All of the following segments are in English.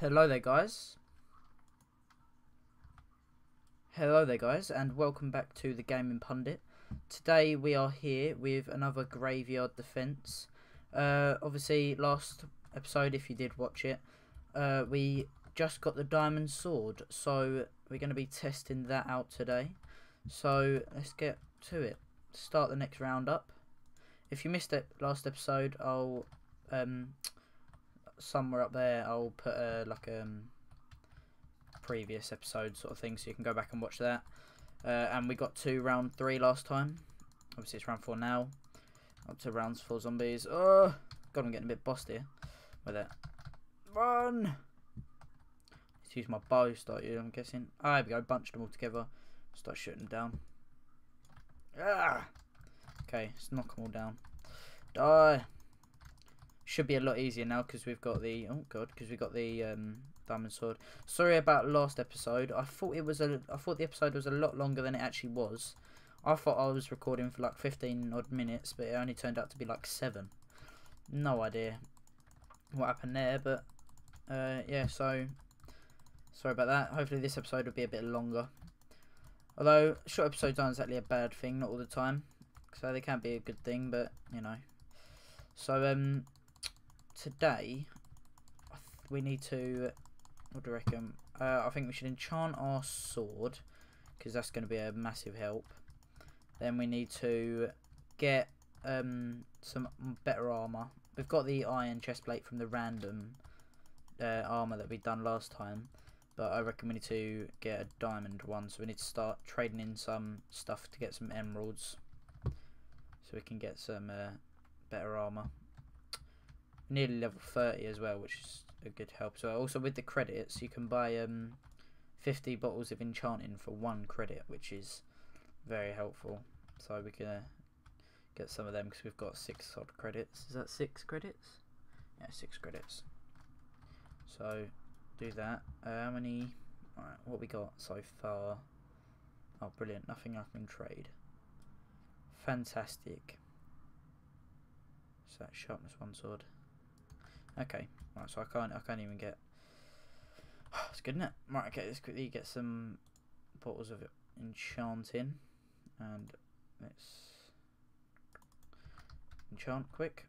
Hello there, guys. Hello there, guys, and welcome back to the Gaming Pundit. Today we are here with another Graveyard Defense. Uh, obviously, last episode, if you did watch it, uh, we just got the Diamond Sword, so we're going to be testing that out today. So let's get to it. Start the next round up. If you missed it last episode, I'll um, somewhere up there I'll put a like a um, previous episode sort of thing so you can go back and watch that. Uh, and we got to round three last time. Obviously it's round four now. Up to rounds four zombies. Oh god I'm getting a bit bossed here with it run! Let's use my bow start you I'm guessing. Ah there we go bunched them all together. Start shooting them down. Ah! Okay let's knock them all down. Die should be a lot easier now because we've got the oh god because we've got the um, diamond sword. Sorry about last episode. I thought it was a I thought the episode was a lot longer than it actually was. I thought I was recording for like 15 odd minutes, but it only turned out to be like seven. No idea what happened there, but uh, yeah. So sorry about that. Hopefully this episode will be a bit longer. Although short episodes aren't exactly a bad thing, not all the time. So they can be a good thing, but you know. So um, today we need to what do you reckon? Uh, I think we should enchant our sword because that's going to be a massive help. Then we need to get um, some better armor. We've got the iron chest plate from the random uh, armor that we done last time but I reckon we need to get a diamond one so we need to start trading in some stuff to get some emeralds so we can get some uh, better armor nearly level 30 as well, which is a good help. So also with the credits, you can buy um 50 bottles of enchanting for one credit, which is very helpful. So we can uh, get some of them because we've got six odd credits. Is that six credits? Yeah, six credits. So do that. Uh, how many? Alright, what we got so far? Oh, brilliant! Nothing I can trade. Fantastic. So that sharpness one sword. Okay, right, so I can't I can't even get it's good, isn't it? Right, okay, let's quickly get some bottles of enchanting and let's enchant quick.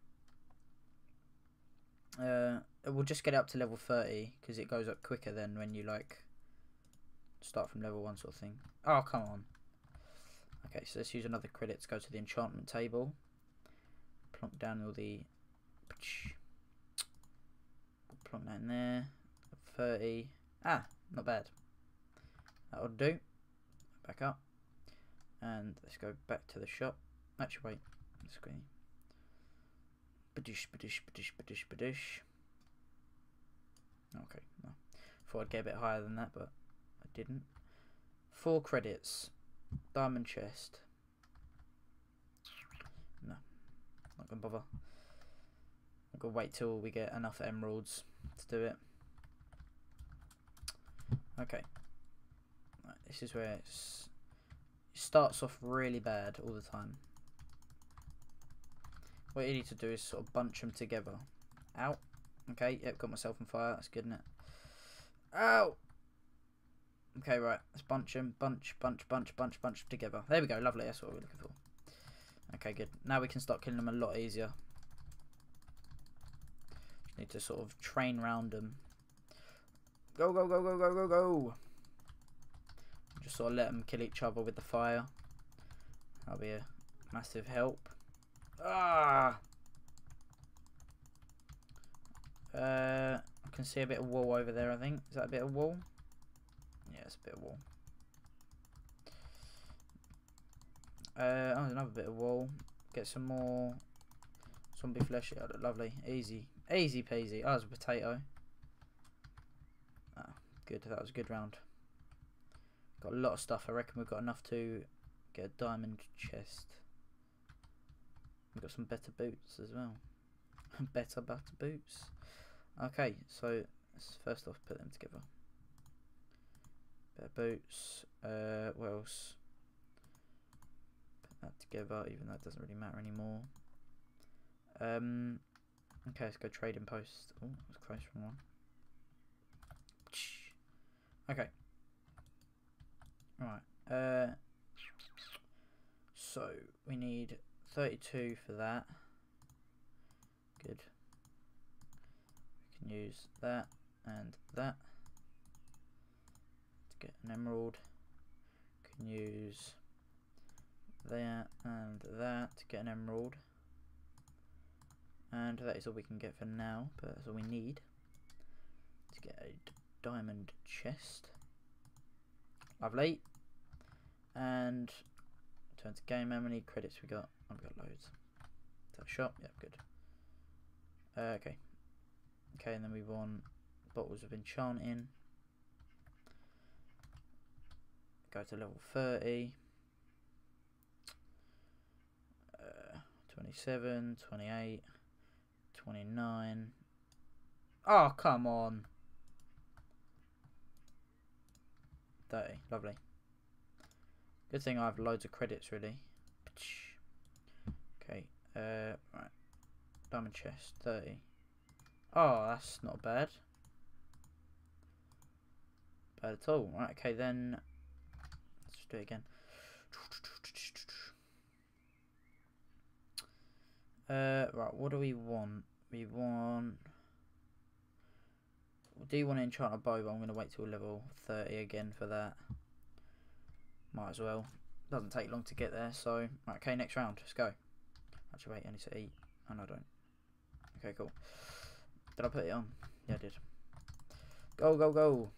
Uh, we'll just get up to level 30 because it goes up quicker than when you like start from level 1 sort of thing. Oh, come on. Okay, so let's use another credit to go to the enchantment table. Plonk down all the that in there. 30. Ah, not bad. That'll do. Back up. And let's go back to the shop. Actually, wait. Let's go. Badish, badish, badish, badish, badish. Okay, no. Thought I'd get a bit higher than that, but I didn't. Four credits. Diamond chest. No. Not gonna bother. I'm gonna wait till we get enough emeralds to do it. Okay. Right, this is where it starts off really bad all the time. What you need to do is sort of bunch them together. Out. Okay, yep, got myself on fire. That's good, isn't it? Ow! Okay, right. Let's bunch them. Bunch, bunch, bunch, bunch, bunch together. There we go. Lovely. That's what we're looking for. Okay, good. Now we can start killing them a lot easier. Need to sort of train round them. Go, go, go, go, go, go, go. Just sort of let them kill each other with the fire. That'll be a massive help. Ah! Uh, I can see a bit of wall over there, I think. Is that a bit of wall? Yeah, it's a bit of wall. Uh, oh, another bit of wall. Get some more zombie flesh. Lovely. Easy. Easy peasy. Oh, was a potato. Oh, good. That was a good round. Got a lot of stuff. I reckon we've got enough to get a diamond chest. We've got some better boots as well. better, better boots. Okay, so let's first off put them together. Better boots. Uh, what else? Put that together, even though it doesn't really matter anymore. Um, Okay, let's go trade in post. Oh, that's close from one. Okay. Right. Uh, so we need 32 for that. Good. We can use that and that to get an emerald. Can use that and that to get an emerald. And that is all we can get for now, but that's all we need to get a diamond chest. Lovely. And turn to game. How many credits we got? Oh, we got loads. Is that shop? Yep, good. Uh, okay. Okay, and then we want bottles of enchanting. Go to level 30. Uh, 27, 28, 29. Oh, come on. 30. Lovely. Good thing I have loads of credits, really. Okay. Uh, right. Diamond chest. 30. Oh, that's not bad. Bad at all. Right, okay, then... Let's do it again. Uh, right, what do we want? We want... We do want to enchant a bow, but I'm going to wait till level 30 again for that. Might as well. Doesn't take long to get there, so... Right, okay, next round. Let's go. Actually, wait, I need to eat. Oh, no, I don't. Okay, cool. Did I put it on? Yeah, I did. Go, go, go.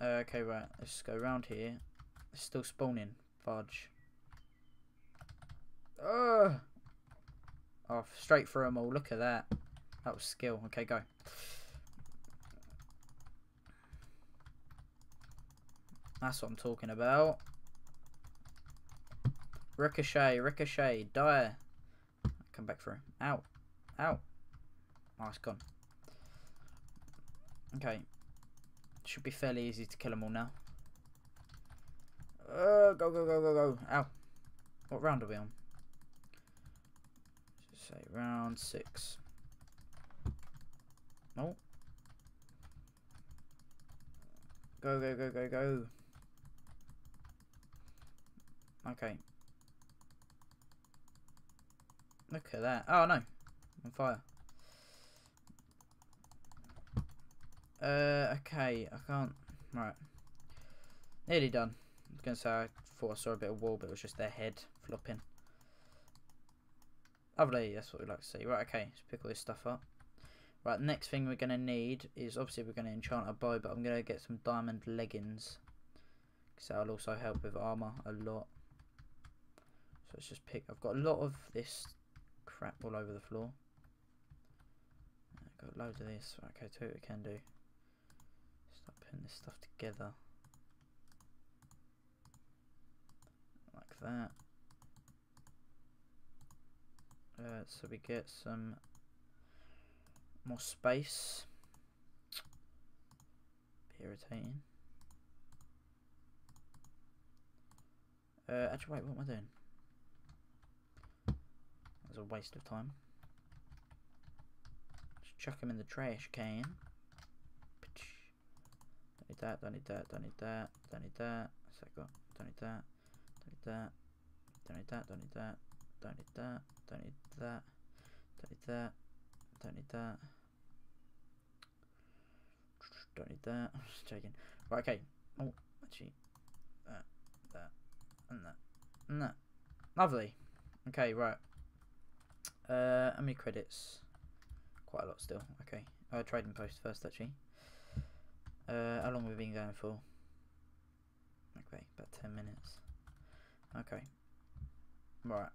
Okay, right. Let's go around here. It's still spawning. Fudge. Ugh. Oh, straight through them all. Look at that. That was skill. Okay, go. That's what I'm talking about. Ricochet, ricochet, die. Come back through. Out, out. Oh, it's gone. Okay. Should be fairly easy to kill them all now. Uh, go, go, go, go, go. Ow. What round are we on? Say round six. No. Go, go, go, go, go. Okay. Look at that. Oh, no. On fire. Uh, okay. I can't... Right. Nearly done. I was going to say I thought I saw a bit of wall, but it was just their head flopping. Lovely. That's what we like to see. Right, okay. Let's pick all this stuff up. Right, next thing we're going to need is... Obviously, we're going to enchant a bow, but I'm going to get some diamond leggings. Because that'll also help with armour a lot. So let's just pick... I've got a lot of this crap all over the floor. I've got loads of this. Okay, what we can do. Start putting this stuff together. Like that. Uh, so we get some more space. Irritating. Uh, actually, wait, what am I doing? was a waste of time. Just chuck him in the trash can. Don't need that, don't need that, don't need that, don't need that. So I got, don't need that, don't need that, don't need that, don't need that, don't need that, don't need that, don't need that, don't need that. Don't need that. I'm just checking. Right, okay. Oh, actually, that, that, and that, and that. Lovely. Okay, right. Uh, how many credits? Quite a lot still. Okay. Uh, trading post first, actually. Uh, how long have we been going for? Okay, about 10 minutes. Okay. Right.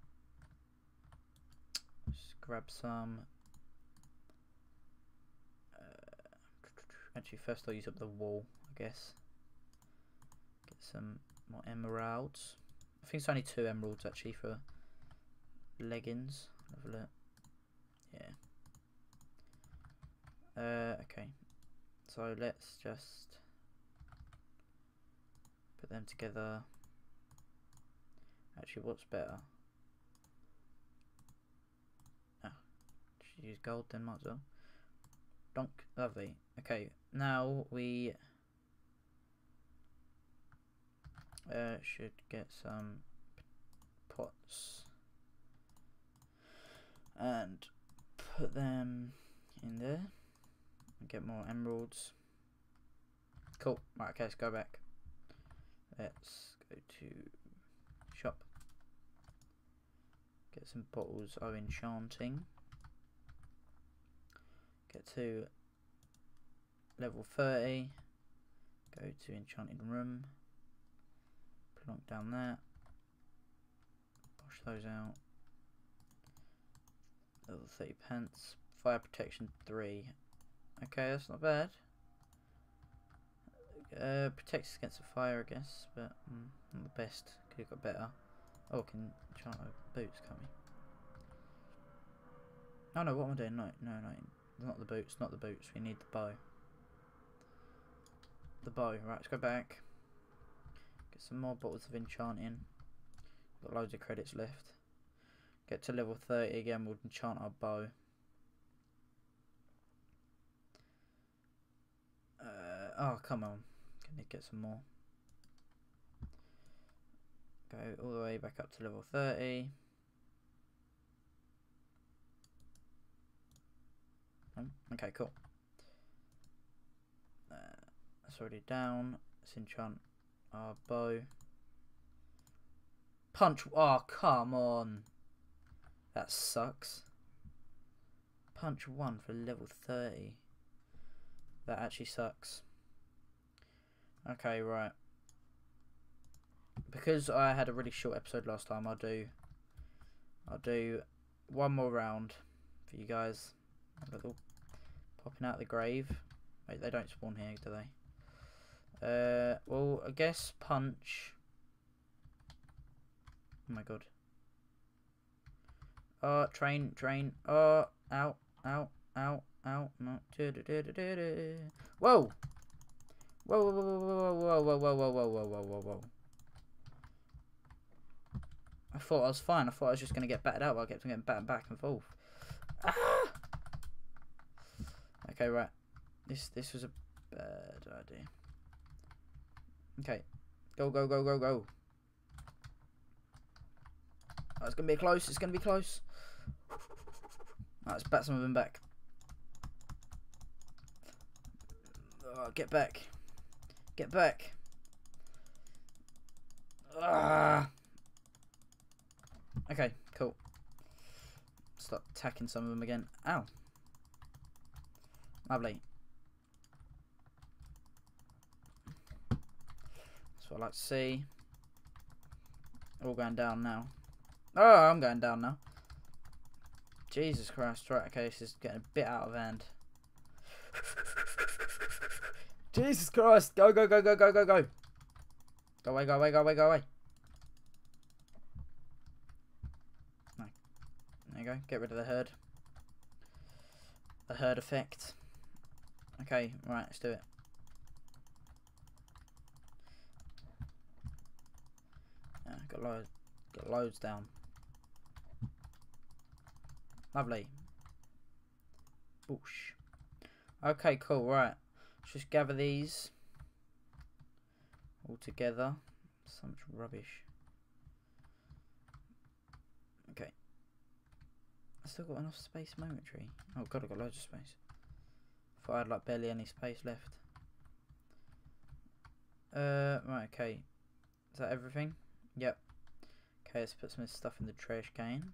Grab some. Uh, actually, first I'll use up the wall, I guess. Get some more emeralds. I think it's only two emeralds, actually, for leggings. Have a look. Yeah. Uh, okay. So let's just put them together. Actually, what's better? Ah, should use gold then, might as well. Donk. Lovely. Okay, now we uh, should get some pots and put them in there and get more emeralds. Cool. Right, okay, let's go back. Let's go to shop. Get some bottles of enchanting. Get to level 30. Go to enchanted room. Plonk down that. Push those out. Level 30 pence. Fire protection 3. Okay, that's not bad. Uh, protects against the fire, I guess, but mm, not the best. Could have got better. Oh, can enchant my boots, we? Oh no, what am I doing? No, no, no. Not the boots, not the boots. We need the bow. The bow. Right, let's go back. Get some more bottles of enchanting. Got loads of credits left. Get to level 30 again, we'll enchant our bow. Uh, oh, come on. Can we get some more? Go all the way back up to level 30. Okay, cool. Uh, that's already down. Let's our bow. Punch. Oh, come on. That sucks. Punch 1 for level 30. That actually sucks. Okay, right. Because I had a really short episode last time, I'll do I'll do one more round for you guys. Popping out the grave. Wait, they don't spawn here, do they? Uh, well, I guess punch. Oh my god. Oh, train, train. Oh, out, out, out, out. No. Whoa! Whoa, whoa, whoa, whoa, whoa, whoa, whoa, whoa, whoa, whoa, whoa, whoa. I thought I was fine. I thought I was just going to get battered out, but I kept getting battered back and forth. Ah! Okay, right. This this was a bad idea. Okay. Go, go, go, go, go. Oh, it's going to be close. It's going to be close. Right, let's bat some of them back. Oh, get back. Get back. Ah. Okay, cool. Stop attacking some of them again. Ow. Lovely. That's what I like to see. All going down now. Oh, I'm going down now. Jesus Christ. Right, okay, this is getting a bit out of hand. Jesus Christ. Go, go, go, go, go, go, go. Go away, go away, go away, go away. There you go. Get rid of the herd. The herd effect. Okay, right, let's do it. Yeah, got loads, got loads down. Lovely. Boosh. Okay, cool, right. Let's just gather these all together. So much rubbish. Okay. I still got enough space momentary. Oh god, I've got loads of space. Thought I had like barely any space left. Uh, right, okay. Is that everything? Yep. Okay, let's put some stuff in the trash can.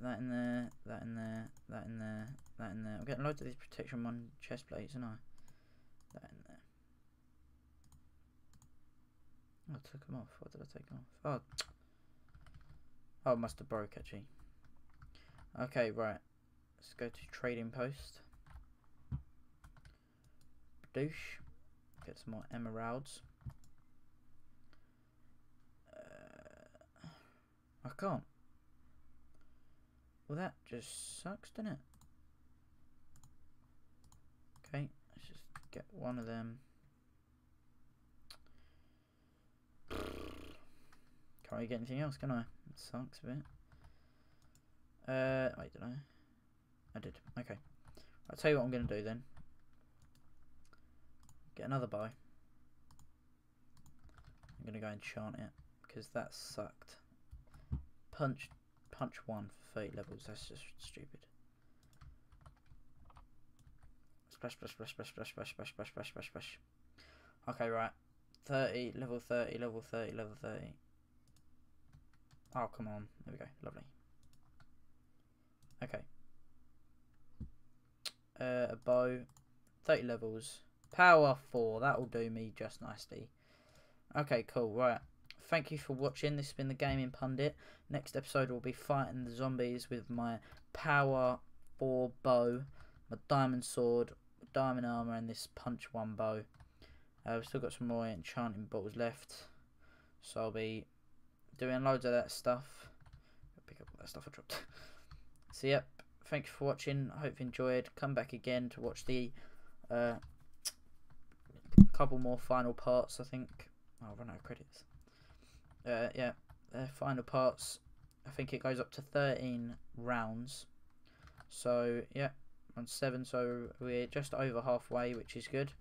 that in there, that in there, that in there, that in there. I'm getting loads of these protection one chest plates, aren't I? That in there. I took them off. What did I take off? Oh, oh, must have broke actually. Okay, right. Let's go to trading post. Douche. Get some more emeralds. Uh, I can't. Well, that just sucks, doesn't it? Okay, let's just get one of them. Can't really get anything else, can I? It sucks a bit. Uh, wait, did I? I did. Okay. I'll tell you what I'm going to do then. Get another bow. I'm going to go and chant it because that sucked. Punch, punch one for 30 levels. That's just stupid. Splash, splash, splash, splash, splash, splash, splash, splash, splash, splash, splash. Okay, right. 30, level 30, level 30, level 30. Oh, come on. There we go. Lovely. Okay. Uh, a bow. 30 levels. Power 4. That'll do me just nicely. Okay, cool. Right. Thank you for watching. This has been the Gaming Pundit. Next episode will be fighting the zombies with my Power 4 bow, my diamond sword, diamond armor, and this punch 1 bow. Uh, we've still got some more enchanting bottles left. So I'll be doing loads of that stuff. Pick up all that stuff I dropped. so yep, thank you for watching. I hope you enjoyed. Come back again to watch the uh, couple more final parts. I think. Oh, I'll run out of credits. Uh, yeah, uh, final parts. I think it goes up to 13 rounds. So yeah, on seven. So we're just over halfway, which is good.